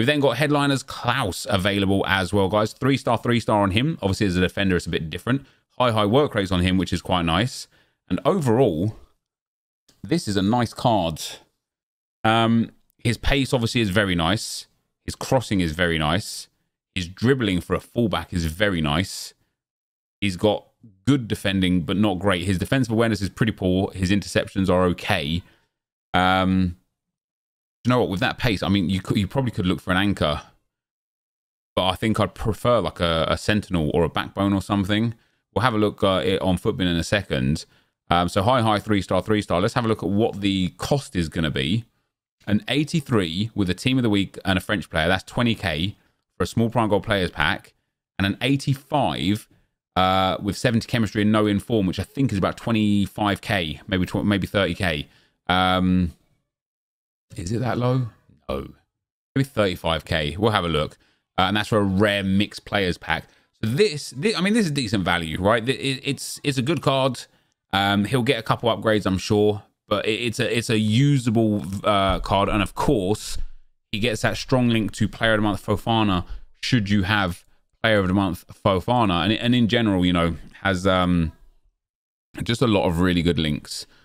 We've then got headliners Clauss available as well, guys. Three star, three star on him. Obviously, as a defender, it's a bit different. High, high work rates on him, which is quite nice. And overall, this is a nice card. Um, his pace obviously is very nice. His crossing is very nice. His dribbling for a fullback is very nice. He's got good defending, but not great. His defensive awareness is pretty poor. His interceptions are okay. Um, you know what? With that pace, I mean, you could, you probably could look for an anchor, but I think I'd prefer like a, a sentinel or a backbone or something. We'll have a look uh, on Futbin in a second. Um, so high, high, three star, three star. Let's have a look at what the cost is going to be. An 83 with a team of the week and a French player. That's 20k for a small prime gold players pack, and an 85 uh, with 70 chemistry and no inform, which I think is about 25k, maybe maybe 30k. Um, is it that low? No, maybe 35k. We'll have a look, uh, and that's for a rare mixed players pack. So this, this I mean, this is decent value, right? It, it's it's a good card. Um, he'll get a couple upgrades, I'm sure, but it, it's a it's a usable uh, card, and of course, he gets that strong link to Player of the Month Fofana. Should you have Player of the Month Fofana, and and in general, you know, has um just a lot of really good links